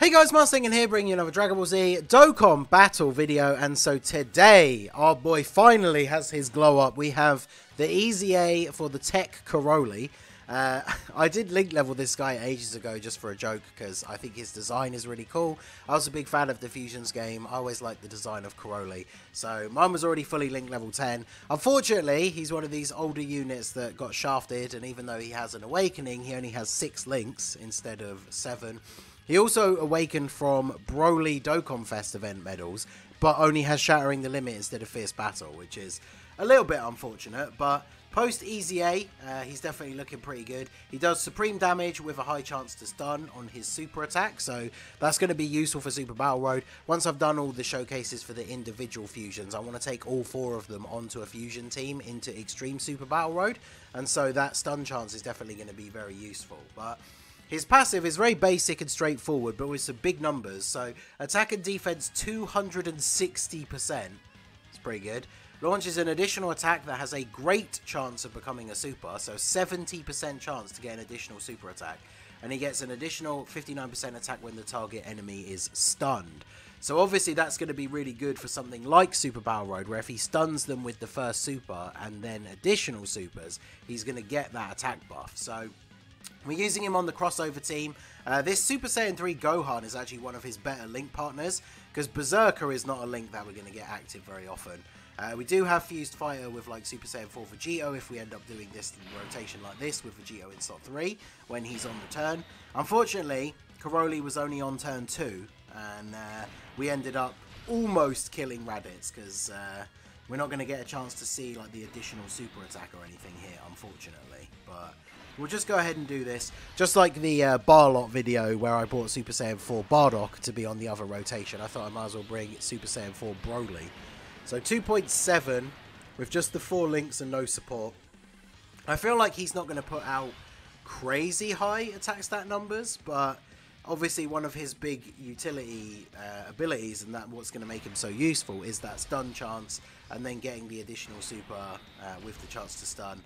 Hey guys, Marsling here bringing you another Dragon Ball Z Dokkan battle video and so today our boy finally has his glow up. We have the EZA for the TEQ Karoly. Uh, I did link level this guy ages ago just for a joke because I think his design is really cool. I was a big fan of the Fusions game. I always liked the design of Karoly. So mine was already fully linked level 10. Unfortunately, he's one of these older units that got shafted and even though he has an awakening, he only has 6 links instead of 7. He also awakened from Broly Dokkan Fest event medals, but only has Shattering the Limit instead of Fierce Battle, which is a little bit unfortunate, but post EZA, uh, he's definitely looking pretty good. He does supreme damage with a high chance to stun on his super attack, so that's going to be useful for Super Battle Road. Once I've done all the showcases for the individual fusions, I want to take all four of them onto a fusion team into Extreme Super Battle Road, and so that stun chance is definitely going to be very useful. But his passive is very basic and straightforward, but with some big numbers. So attack and defense 260%. It's pretty good. Launches an additional attack that has a great chance of becoming a super, so 70% chance to get an additional super attack. And he gets an additional 59% attack when the target enemy is stunned. So obviously that's going to be really good for something like Super Battle Road, where if he stuns them with the first super and then additional supers, he's going to get that attack buff. So we're using him on the crossover team. Uh, this Super Saiyan 3 Gohan is actually one of his better link partners, because Berserker is not a link that we're going to get active very often. Uh, we do have Fused Fighter with like Super Saiyan 4 Vegito if we end up doing this rotation like this with Vegito in slot 3 when he's on the turn. Unfortunately, Karoly was only on turn 2 and uh, we ended up almost killing Raditz because uh, we're not going to get a chance to see like the additional super attack or anything here, unfortunately. But We'll just go ahead and do this. Just like the uh, Barlot video where I bought Super Saiyan 4 Bardock to be on the other rotation. I thought I might as well bring Super Saiyan 4 Broly. So 2.7 with just the four links and no support. I feel like he's not going to put out crazy high attack stat numbers, but obviously one of his big utility uh, abilities and that what's going to make him so useful is that stun chance and then getting the additional super uh, with the chance to stun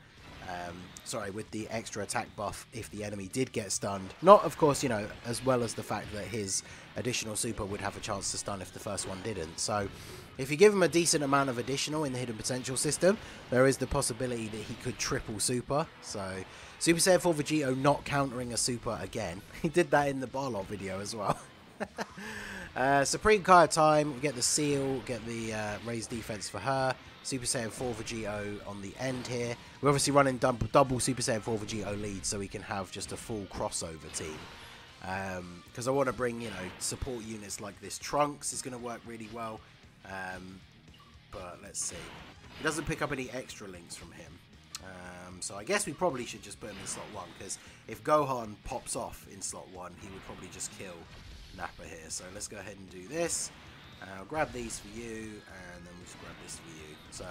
um, sorry, with the extra attack buff if the enemy did get stunned. Not, of course, you know, as well as the fact that his additional super would have a chance to stun if the first one didn't. So, if you give him a decent amount of additional in the hidden potential system, there is the possibility that he could triple super. So, Super Saiyan 4 Vegito not countering a super again. He did that in the Barlot video as well. uh, Supreme Kai time, get the seal, get the uh, raised defense for her. Super Saiyan 4 Vegito on the end here. We're obviously running double, Super Saiyan 4 Vegito lead so we can have just a full crossover team. Because um, I want to bring, you know, support units like this. Trunks is going to work really well. Um, but let's see. He doesn't pick up any extra links from him. Um, so I guess we probably should just put him in slot 1. Because if Gohan pops off in slot 1, he would probably just kill Nappa here. So let's go ahead and do this. Uh, I'll grab these for you, and then we'll just grab this for you. So,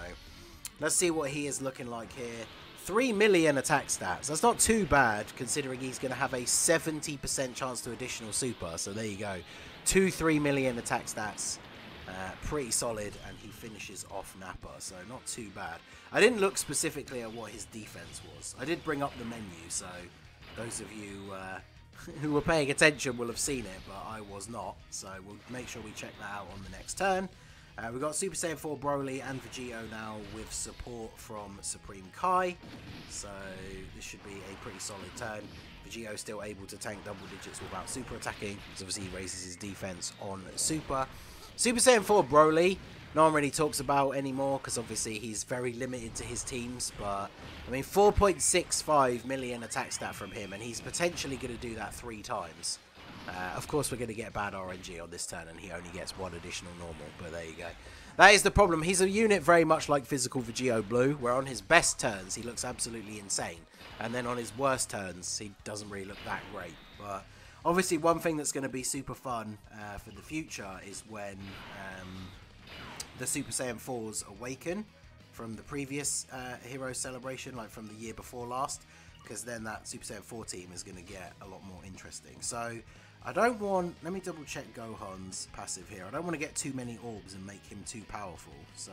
let's see what he is looking like here. 3 million attack stats. That's not too bad, considering he's going to have a 70% chance to additional super. So there you go. 2 3 million attack stats. Uh, pretty solid, and he finishes off Nappa, so not too bad. I didn't look specifically at what his defense was. I did bring up the menu, so those of you uh, who were paying attention will have seen it, but I was not. So we'll make sure we check that out on the next turn. Uh, we've got Super Saiyan 4 Broly and Vegito now with support from Supreme Kai. So this should be a pretty solid turn. Vegito still able to tank double digits without super attacking, because obviously he raises his defense on super. Super Saiyan 4 Broly no one really talks about anymore because obviously he's very limited to his teams. But I mean, 4.65 million attack stat from him, and he's potentially going to do that three times. Uh, of course, we're going to get bad RNG on this turn, and he only gets one additional normal. But there you go. That is the problem. He's a unit very much like Physical Vegito Blue, where on his best turns he looks absolutely insane, and then on his worst turns he doesn't really look that great. But obviously, one thing that's going to be super fun uh, for the future is when. Um, the Super Saiyan 4s awaken from the previous uh, Hero Celebration, like from the year before last, because then that Super Saiyan 4 team is going to get a lot more interesting. So I don't want, let me double check Gohan's passive here. I don't want to get too many orbs and make him too powerful. So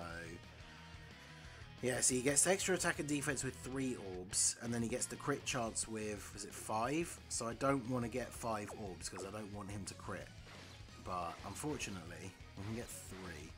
Yeah, so he gets extra attack and defense with three orbs, and then he gets the crit chance with, is it five? So I don't want to get five orbs because I don't want him to crit. But unfortunately, we can get three.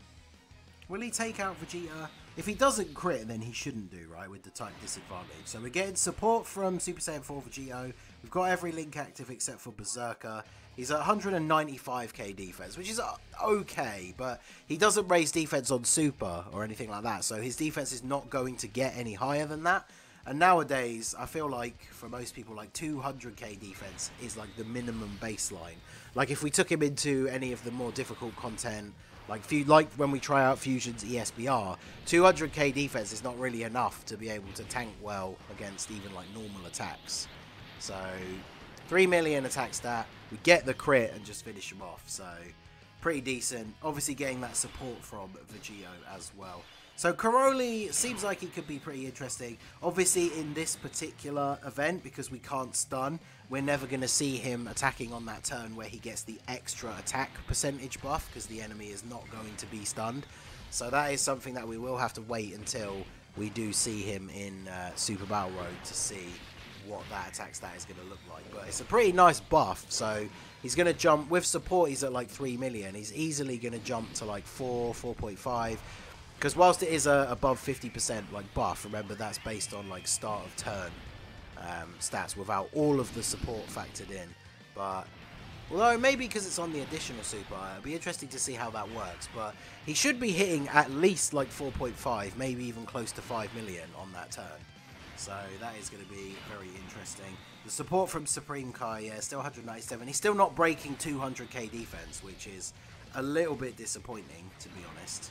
Will he take out Vegeta? If he doesn't crit, then he shouldn't do, right, with the type disadvantage. So we're getting support from Super Saiyan 4 Vegito. We've got every link active except for Berserker. He's at 195k defense, which is uh, okay, but he doesn't raise defense on Super or anything like that, so his defense is not going to get any higher than that. And nowadays, I feel like for most people, like 200k defense is like the minimum baseline. Like if we took him into any of the more difficult content, like like when we try out Fusion's ESBR, 200k defense is not really enough to be able to tank well against even like normal attacks. So 3 million attack stat, we get the crit and just finish him off. So pretty decent. Obviously getting that support from Vegito as well. So Karoly seems like he could be pretty interesting. Obviously in this particular event, because we can't stun, we're never going to see him attacking on that turn where he gets the extra attack percentage buff, because the enemy is not going to be stunned. So that is something that we will have to wait until we do see him in uh, Super Battle Road to see what that attack stat is going to look like. But it's a pretty nice buff, so he's going to jump, with support he's at like 3 million, he's easily going to jump to like 4, 4.5, because whilst it is a above 50% like buff, remember that's based on like start of turn um, stats without all of the support factored in. But although maybe because it's on the additional super, it'll be interesting to see how that works. But he should be hitting at least like 4.5, maybe even close to 5 million on that turn. So that is going to be very interesting. The support from Supreme Kai, yeah, still 197. He's still not breaking 200k defense, which is a little bit disappointing, to be honest.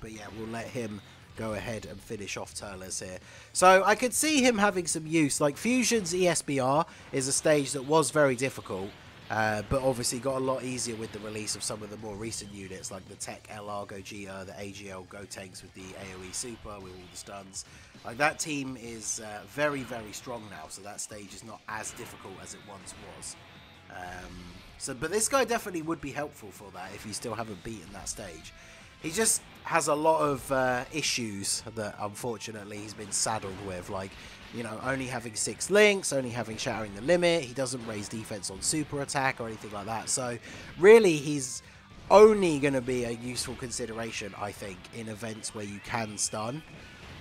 But yeah, we'll let him go ahead and finish off Turles here. So I could see him having some use. Like Fusion's ESBR is a stage that was very difficult. Uh, but obviously got a lot easier with the release of some of the more recent units like the TEQ LR Gogeta, the AGL Gotenks with the AoE Super with all the stuns. Like that team is uh, very, very strong now, so that stage is not as difficult as it once was. Um, so, but this guy definitely would be helpful for that if you still haven't beaten that stage he just has a lot of uh, issues that unfortunately he's been saddled with, like you know only having six links, only having shattering the limit. He doesn't raise defense on super attack or anything like that. So really, he's only going to be a useful consideration, I think, in events where you can stun.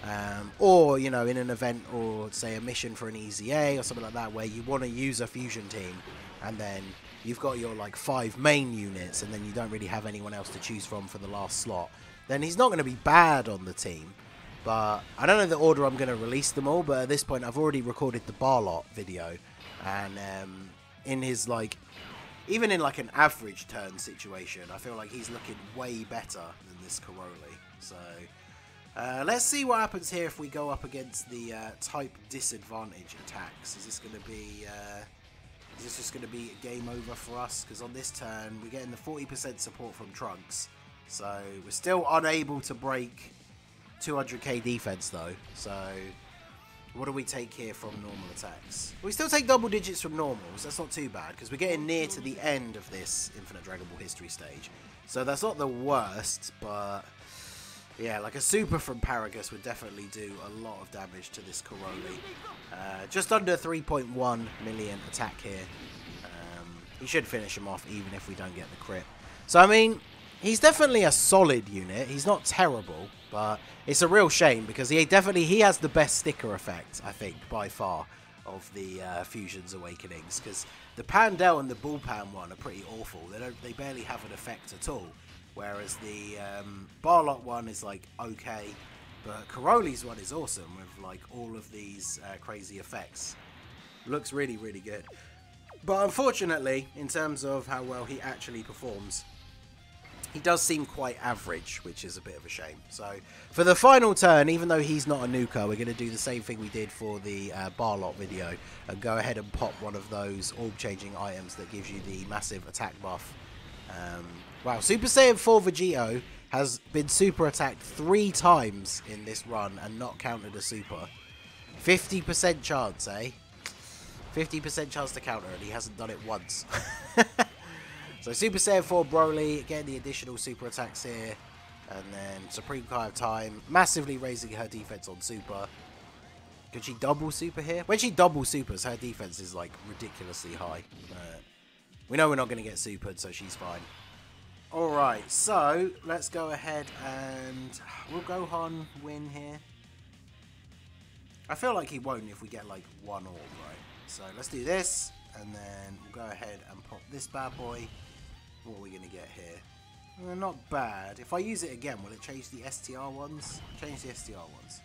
Um, or you know in an event or say a mission for an EZA or something like that where you want to use a fusion team and then you've got your like five main units and then you don't really have anyone else to choose from for the last slot, then he's not going to be bad on the team. But I don't know the order I'm going to release them all, but at this point I've already recorded the Barlot video. And um, in his like, even in like an average turn situation, I feel like he's looking way better than this Karoly. So uh, let's see what happens here if we go up against the uh, type disadvantage attacks. Is this going to be... Uh, is this just going to be game over for us? Because on this turn, we're getting the 40% support from Trunks. So we're still unable to break 200k defense though. So what do we take here from normal attacks? We still take double digits from normals. That's not too bad because we're getting near to the end of this Infinite Dragon Ball history stage. So that's not the worst, but yeah, like a super from Paragus would definitely do a lot of damage to this Karoly. Uh, just under 3.1 million attack here. Um, he should finish him off even if we don't get the crit. So, I mean, he's definitely a solid unit. He's not terrible, but it's a real shame because he definitely he has the best sticker effect, I think, by far, of the uh, Fusions Awakenings. Because the Pandel and the Bulpan one are pretty awful. They don't, they barely have an effect at all. Whereas the um, Barlot one is like okay, but Karoly's one is awesome with like all of these uh, crazy effects. Looks really, really good. But unfortunately, in terms of how well he actually performs, he does seem quite average, which is a bit of a shame. So for the final turn, even though he's not a nuker, we're going to do the same thing we did for the uh, Barlot video and go ahead and pop one of those orb-changing items that gives you the massive attack buff. Um, Wow, Super Saiyan 4 Vegito has been super attacked three times in this run and not counted a super. 50% chance, eh? 50% chance to counter and he hasn't done it once. so Super Saiyan 4 Broly, getting the additional super attacks here. And then Supreme Kai of Time, massively raising her defense on Super. Could she double Super here? When she double Supers, her defense is like ridiculously high. Uh, we know we're not going to get Supered, so she's fine. Alright, so let's go ahead and... Will Gohan win here? I feel like he won't if we get like one orb, right? So let's do this, and then we'll go ahead and pop this bad boy. What are we going to get here? Uh, not bad. If I use it again, will it change the STR ones? Change the STR ones.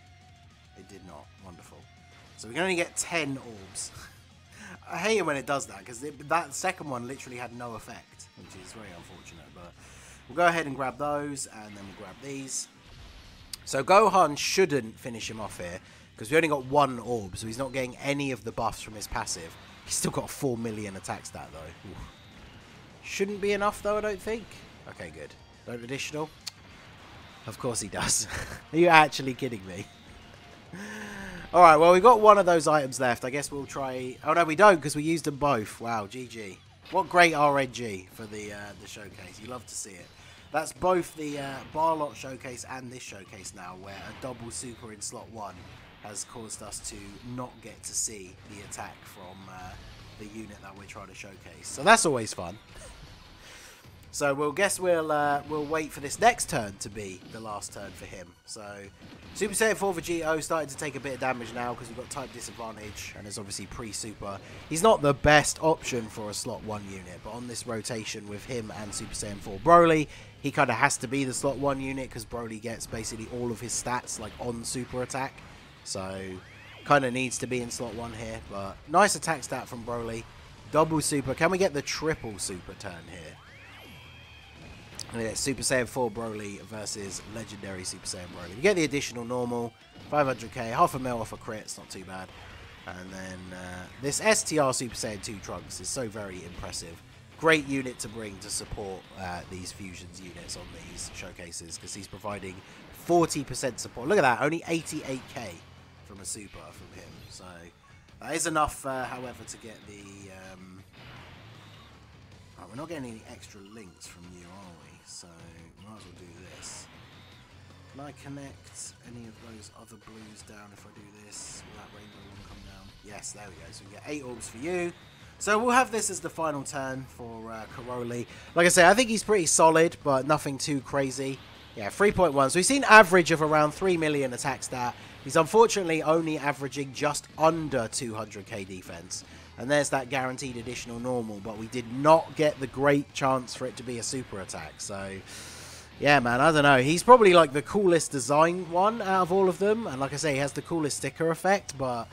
It did not. Wonderful. So we can only get 10 orbs. I hate it when it does that, because that second one literally had no effect, which is very unfortunate. But we'll go ahead and grab those, and then we'll grab these. So Gohan shouldn't finish him off here, because we only got one orb, so he's not getting any of the buffs from his passive. He's still got 4 million attack stat, though. Oof. Shouldn't be enough, though, I don't think. Okay, good. Don't additional? Of course he does. Are you actually kidding me? Alright, well, we've got one of those items left. I guess we'll try... Oh, no, we don't, because we used them both. Wow, GG. What great RNG for the uh, the showcase. You love to see it. That's both the uh, Barlot showcase and this showcase now, where a double super in slot 1 has caused us to not get to see the attack from uh, the unit that we're trying to showcase. So that's always fun. So we'll guess we'll uh, we'll wait for this next turn to be the last turn for him. So Super Saiyan 4 Vegito starting to take a bit of damage now because we've got type disadvantage and it's obviously pre-super. He's not the best option for a slot 1 unit, but on this rotation with him and Super Saiyan 4 Broly, he kind of has to be the slot 1 unit because Broly gets basically all of his stats like on super attack. So kind of needs to be in slot 1 here, but nice attack stat from Broly. Double super. Can we get the triple super turn here? Super Saiyan 4 Broly versus Legendary Super Saiyan Broly. You get the additional normal, 500k, half a mil off a crit, it's not too bad. And then uh, this STR Super Saiyan 2 Trunks is so very impressive. Great unit to bring to support uh, these fusions units on these showcases because he's providing 40% support. Look at that, only 88k from a super from him. So that is enough, uh, however, to get the... Right, we're not getting any extra links from you, are we? so might as well do this. Can I connect any of those other blues down if I do this? Will that rainbow one come down? Yes, there we go. So we get 8 orbs for you. So we'll have this as the final turn for uh, Karoly. Like I say, I think he's pretty solid, but nothing too crazy. Yeah, 3.1. So he's seen average of around 3 million attack stat. He's unfortunately only averaging just under 200k defense. And there's that guaranteed additional normal, but we did not get the great chance for it to be a super attack. So, yeah, man, I don't know. He's probably like the coolest design one out of all of them. And like I say, he has the coolest sticker effect, but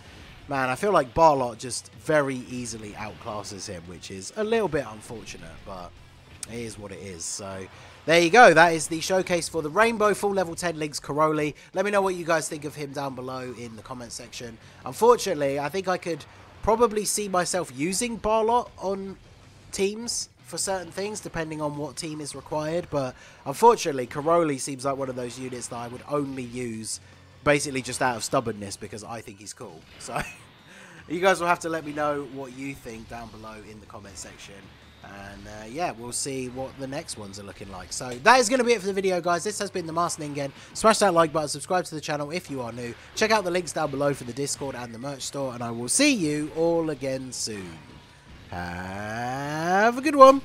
man, I feel like Barlot just very easily outclasses him, which is a little bit unfortunate, but it is what it is. So there you go. That is the showcase for the Rainbow Full Level 10 Links Karoly. Let me know what you guys think of him down below in the comment section. Unfortunately, I think I could probably see myself using Barlot on teams for certain things, depending on what team is required. But unfortunately, Karoly seems like one of those units that I would only use basically just out of stubbornness because I think he's cool. So you guys will have to let me know what you think down below in the comment section. And uh, yeah, we'll see what the next ones are looking like. So that is going to be it for the video, guys. This has been the Masked Ningen. Smash that like button, subscribe to the channel if you are new. Check out the links down below for the Discord and the merch store. And I will see you all again soon. Have a good one.